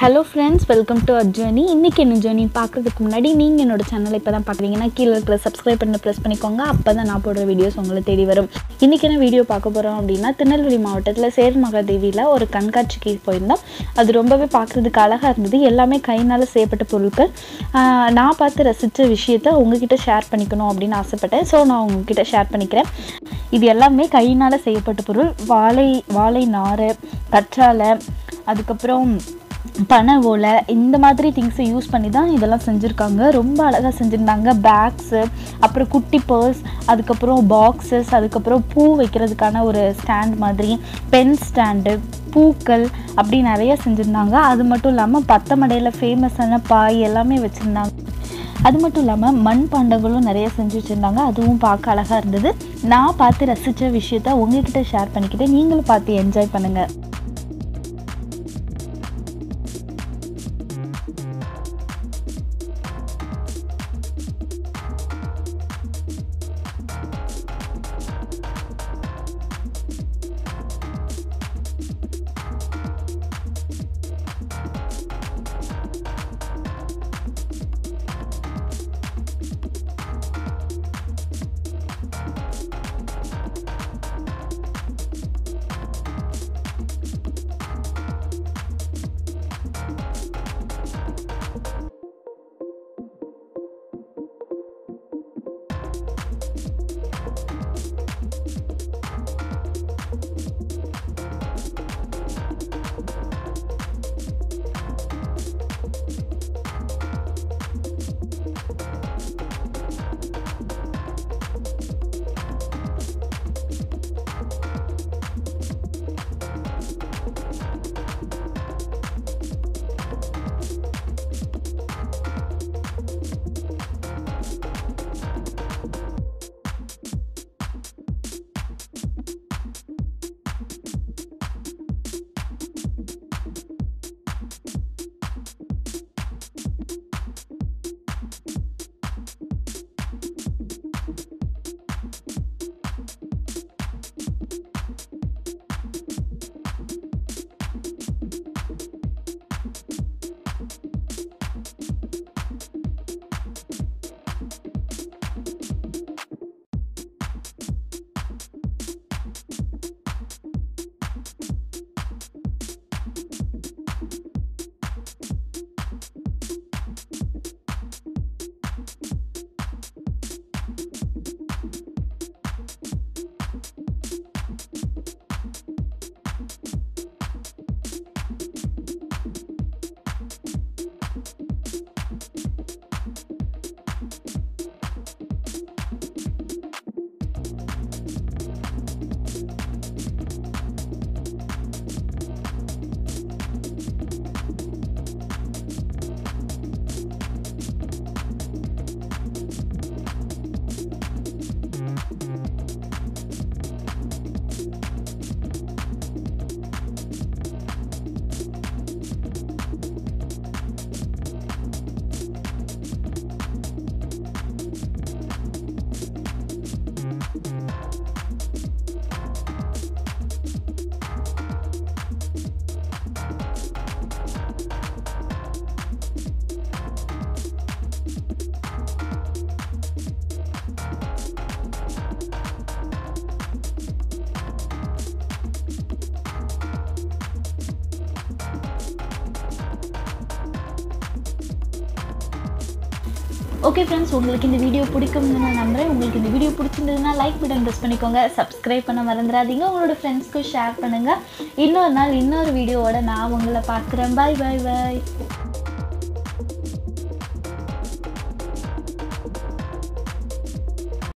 Hello friends welcome to our journey இன்றைக்கி என்ன journey பார்க்குறதுக்கு முன்னாடி நீங்கள் என்னோட சேனலை இப்போ தான் பார்க்குறீங்கன்னா கீழே இருக்கிற சப்ஸ்கிரைப் பண்ணி ப்ரெஸ் பண்ணிக்கோங்க. அப்போ தான் நான் போடுற வீடியோஸ் உங்களை தேடி வரும். இன்றைக்கி என்ன வீடியோ பார்க்க போகிறோம் அப்படின்னா திருநெல்வேலி மாவட்டத்தில் சேர்மகாதேவியில் ஒரு கண்காட்சிக்கு போயிருந்தோம். அது ரொம்பவே பார்க்குறதுக்கு அழகாக இருந்தது. எல்லாமே கையினால் செய்யப்பட்ட பொருட்கள். நான் பார்த்து ரசித்த விஷயத்த உங்ககிட்ட ஷேர் பண்ணிக்கணும் அப்படின்னு ஆசைப்பட்டேன். ஸோ நான் உங்ககிட்ட ஷேர் பண்ணிக்கிறேன். இது எல்லாமே கையினால் செய்யப்பட்ட பொருள். வாழை வாழை நார் கற்றாழை அதுக்கப்புறம் பனை ஓலை இந்த மாதிரி திங்ஸை யூஸ் பண்ணி தான் இதெல்லாம் செஞ்சுருக்காங்க. ரொம்ப அழகாக செஞ்சுருந்தாங்க. பேக்ஸு அப்புறம் குட்டி பர்ஸ் அதுக்கப்புறம் பாக்ஸஸ் அதுக்கப்புறம் பூ வைக்கிறதுக்கான ஒரு ஸ்டாண்ட் மாதிரி பென் ஸ்டாண்டு பூக்கள் அப்படி நிறைய செஞ்சுருந்தாங்க. அது மட்டும் இல்லாமல் பத்தமடையில் ஃபேமஸான பாய் எல்லாமே வச்சுருந்தாங்க. அது மட்டும் இல்லாமல் மண் பாண்டங்களும் நிறைய செஞ்சு வச்சுருந்தாங்க. அதுவும் பார்க்க அழகாக இருந்தது. நான் பார்த்து ரசித்த விஷயத்த உங்ககிட்ட ஷேர் பண்ணிக்கிட்டு நீங்களும் பார்த்து என்ஜாய் பண்ணுங்கள் ஓகே ஃப்ரெண்ட்ஸ் உங்களுக்கு இந்த வீடியோ பிடிக்கும்னு நான் நம்புகிறேன் உங்களுக்கு இந்த வீடியோ பிடிச்சிருந்ததுன்னா லைக் பட்டன் ப்ரெஸ் பண்ணிக்கோங்க. சப்ஸ்கிரைப் பண்ண மறந்துடாதீங்க. உங்களோட ஃப்ரெண்ட்ஸ்க்கும் ஷேர் பண்ணுங்கள் இன்னொரு நாள் இன்னொரு வீடியோவோட நான் உங்களை பார்க்குறேன். பாய் பாய் பாய்